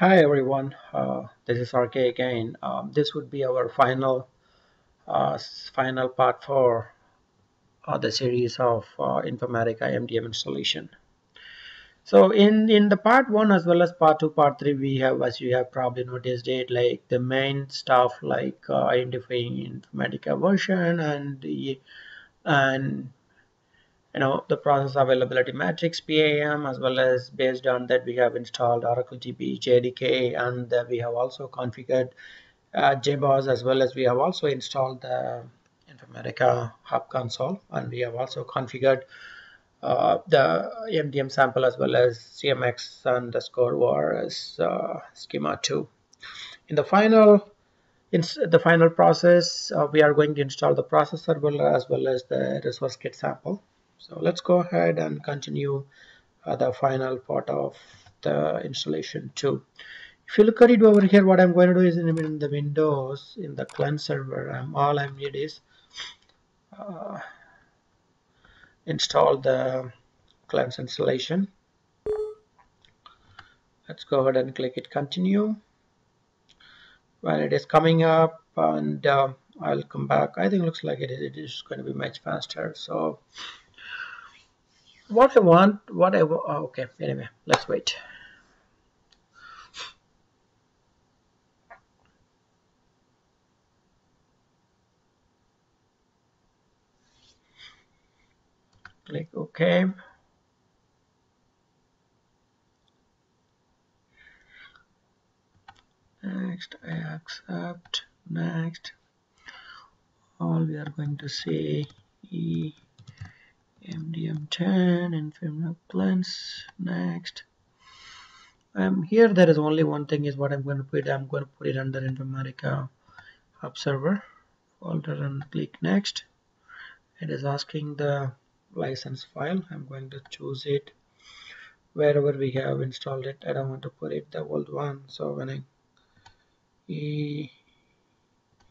Hi everyone, uh, this is RK again. Um, this would be our final uh, final part for uh, the series of uh, Informatica MDM installation. So in in the part one as well as part two, part three, we have as you have probably noticed it like the main stuff like uh, identifying Informatica version and the and you know the process availability matrix PAM as well as based on that we have installed Oracle DB JDK and uh, we have also configured uh, JBoss as well as we have also installed the Informatica Hub Console and we have also configured uh, the MDM sample as well as CMX underscore as uh, schema 2. In the final in the final process, uh, we are going to install the processor as well as the resource kit sample. So let's go ahead and continue uh, the final part of the installation too. If you look at it over here, what I'm going to do is in, the Windows, in the client server, all I need is uh, install the client's installation. Let's go ahead and click it continue. When it is coming up and uh, I'll come back. I think looks like it is, it is going to be much faster. So what I want, what I want, oh, okay, anyway, let's wait. Click OK. Next, I accept. Next, all we are going to say E MDM10 Infinite plans next. Um, here there is only one thing is what I'm going to put I'm going to put it under Informatica Hub server folder and click next. It is asking the license file. I'm going to choose it. Wherever we have installed it I don't want to put it the old one. So when I e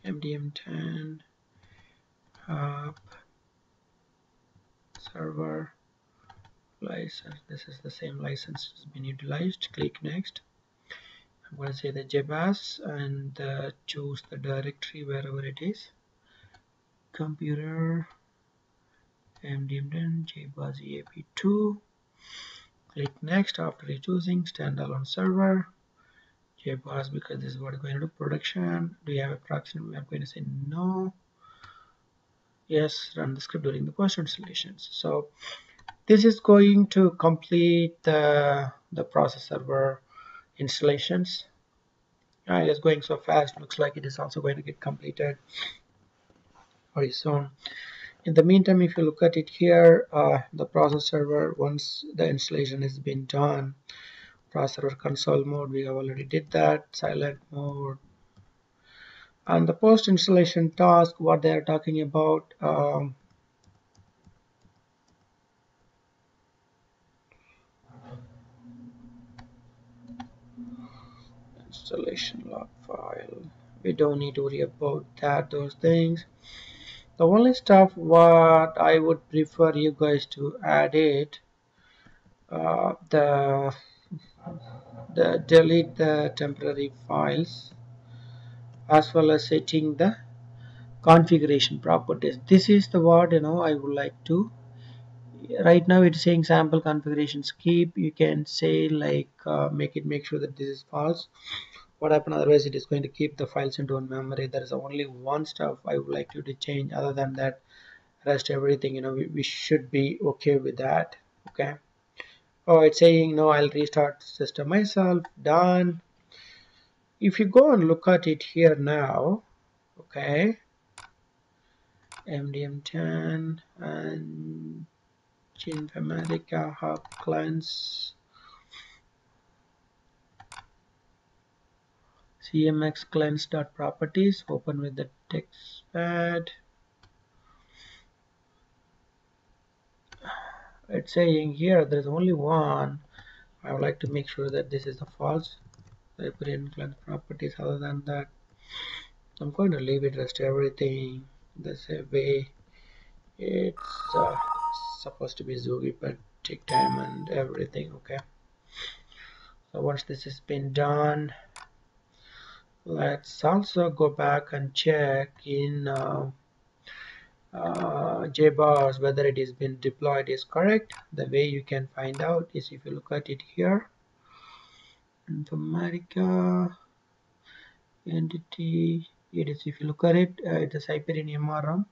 MDM10 hub server license. This is the same license has been utilized. Click next. I'm going to say the JBoss and uh, choose the directory wherever it is. Computer mdm10 JBoss EAP2 click next after choosing standalone server. JBoss because this is what we're going to do. Production do you have a proxy are going to say no yes run the script during the post installations so this is going to complete the the process server installations. It is going so fast looks like it is also going to get completed very soon. In the meantime if you look at it here uh, the process server once the installation has been done process server console mode we have already did that silent mode and the post installation task what they are talking about um, installation log file. We don't need to worry about that those things. The only stuff what I would prefer you guys to add it uh, the the delete the temporary files as well as setting the configuration properties. This is the word you know I would like to right now it's saying sample configuration skip. You can say like uh, make it make sure that this is false. What happen otherwise it is going to keep the files into one memory. There is only one stuff I would like you to change. Other than that rest everything you know we, we should be okay with that. Okay. Oh it's saying no I'll restart system myself. Done if you go and look at it here now okay MDM10 and Informatica Hub clients cmx clients dot properties open with the text pad. It's saying here there's only one. I would like to make sure that this is the false I put in client properties other than that I'm going to leave it rest everything the same way. It's uh, supposed to be Zugi but take time and everything okay? So once this has been done let's also go back and check in uh, uh, JBoss whether it has been deployed is correct. The way you can find out is if you look at it here Informatica entity it is if you look at it uh, it is Siperian MRM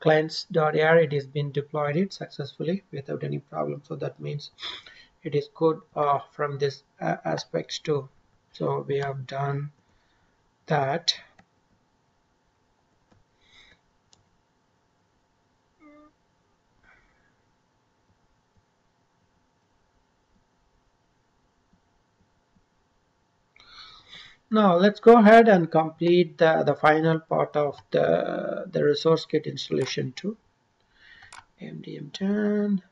clients.ar it has been deployed it successfully without any problem. So that means it is good uh, from this uh, aspects too. So we have done that Now let's go ahead and complete the, the final part of the, the resource kit installation too. MDM10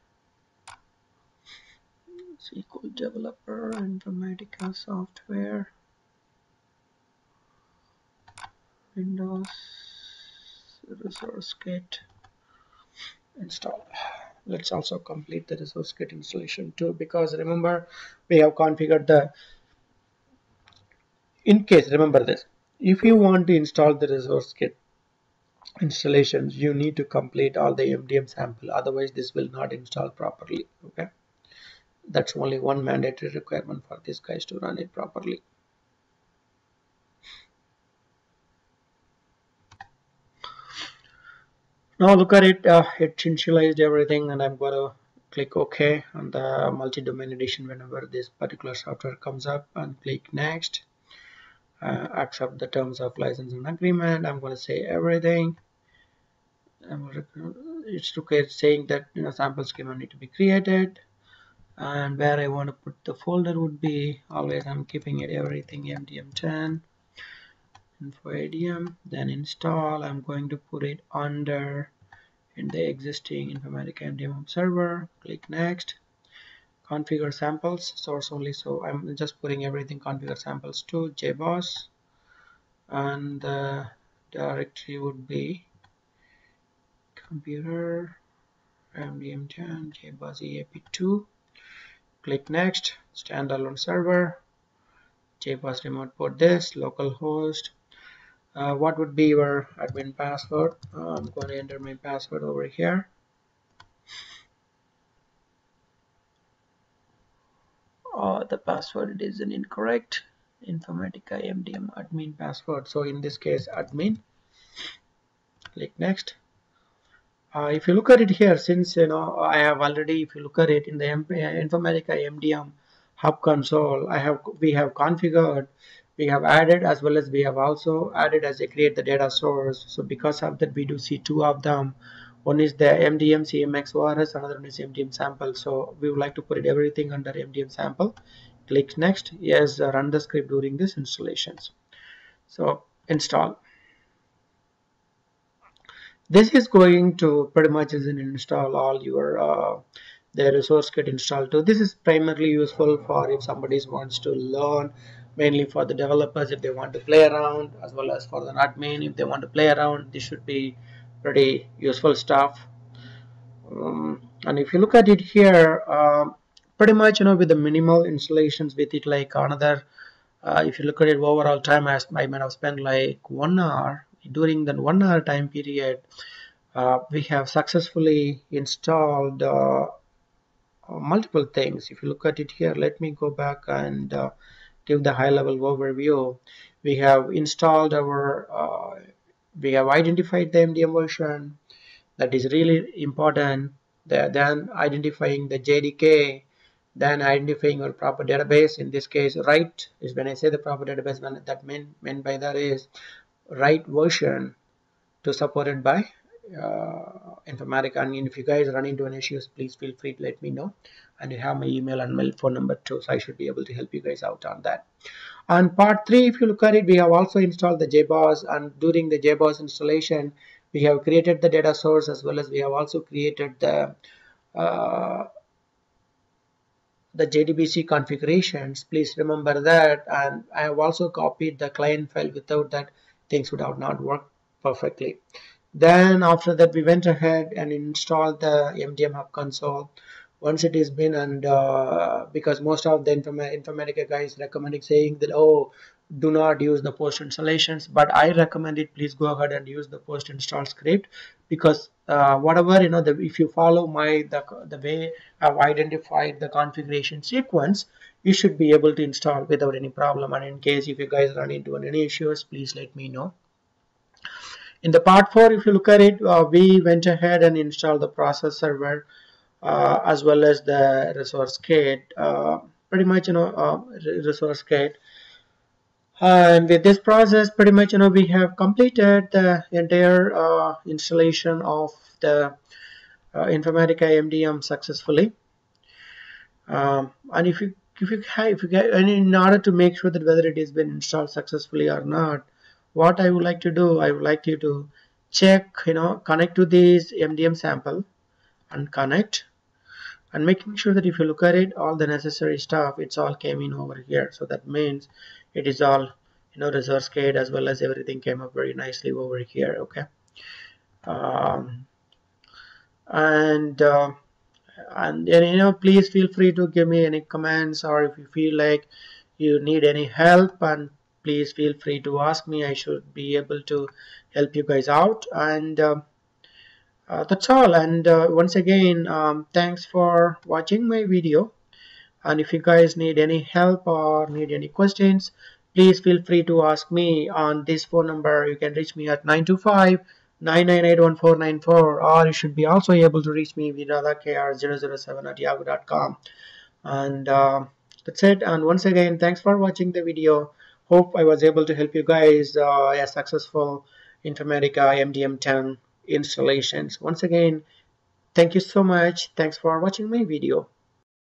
SQL Developer Informatica Software Windows Resource Kit install. Let's also complete the resource kit installation too because remember we have configured the in case remember this. If you want to install the resource kit installations you need to complete all the MDM sample. Otherwise this will not install properly okay? That's only one mandatory requirement for these guys to run it properly. Now look at it. Uh, it initialized everything and I'm going to click OK on the multi-domain edition whenever this particular software comes up and click next uh, accept the terms of license and agreement. I'm going to say everything. It's okay saying that you know sample schema need to be created. And where I want to put the folder would be always I'm keeping it everything mdm10 info adm then install. I'm going to put it under in the existing informatica mdm server. Click next configure samples source only. So I'm just putting everything configure samples to JBoss. And the directory would be computer mdm10 JBoss EAP2 click next standalone server JBoss remote port this localhost uh, what would be your admin password? Uh, I'm going to enter my password over here uh, the password is an incorrect. Informatica mdm admin password. So in this case admin. Click next. Uh, if you look at it here since you know I have already if you look at it in the informatica mdm hub console I have we have configured we have added as well as we have also added as a create the data source. So because of that we do see two of them one is the MDM CMX ORS another one is MDM sample. So we would like to put it everything under MDM sample. Click next. Yes run the script during this installations so install. This is going to pretty much is an install all your uh, the resource kit installed to. This is primarily useful for if somebody wants to learn mainly for the developers if they want to play around as well as for the admin if they want to play around this should be pretty useful stuff. Um, and if you look at it here uh, pretty much you know with the minimal installations with it like another uh, if you look at it overall time I, I might have spent like one hour. During that one hour time period uh, we have successfully installed uh, multiple things. If you look at it here let me go back and uh, give the high level overview. We have installed our uh, we have identified the MDM version that is really important then identifying the JDK then identifying your proper database. In this case right is when I say the proper database when that mean meant by that is right version to supported by uh, Informatica and if you guys run into an issues please feel free to let me know. And you have my email and my phone number too so I should be able to help you guys out on that. On part 3 if you look at it we have also installed the JBoss and during the JBoss installation we have created the data source as well as we have also created the uh, the JDBC configurations. Please remember that and I have also copied the client file without that things would have not worked perfectly then after that we went ahead and installed the MDM Hub console. Once it is been and uh, because most of the informatica guys recommending saying that oh do not use the post installations but i recommend it please go ahead and use the post install script because uh, whatever you know the, if you follow my the, the way i've identified the configuration sequence you should be able to install without any problem. And in case if you guys run into any issues please let me know in the part 4 if you look at it uh, we went ahead and installed the process server uh, as well as the Resource Kit uh, pretty much you know uh, Resource Kit and with this process pretty much you know we have completed the entire uh, installation of the uh, Informatica MDM successfully. Um, and if you if you if you get and in order to make sure that whether it has been installed successfully or not what I would like to do I would like you to check you know connect to this MDM sample and connect and making sure that if you look at it all the necessary stuff it's all came in over here. So that means it is all you know Resource Kit as well as everything came up very nicely over here okay? Um, and uh, and, and you know please feel free to give me any comments or if you feel like you need any help and please feel free to ask me. I should be able to help you guys out. And uh, uh, that's all. And uh, once again um, thanks for watching my video. And if you guys need any help or need any questions please feel free to ask me on this phone number. You can reach me at 925 9981494 or you should be also able to reach me via kr007 at yahoo.com and uh, that's it. And once again thanks for watching the video hope I was able to help you guys uh, a successful Informatica MDM10 installations. Once again thank you so much. Thanks for watching my video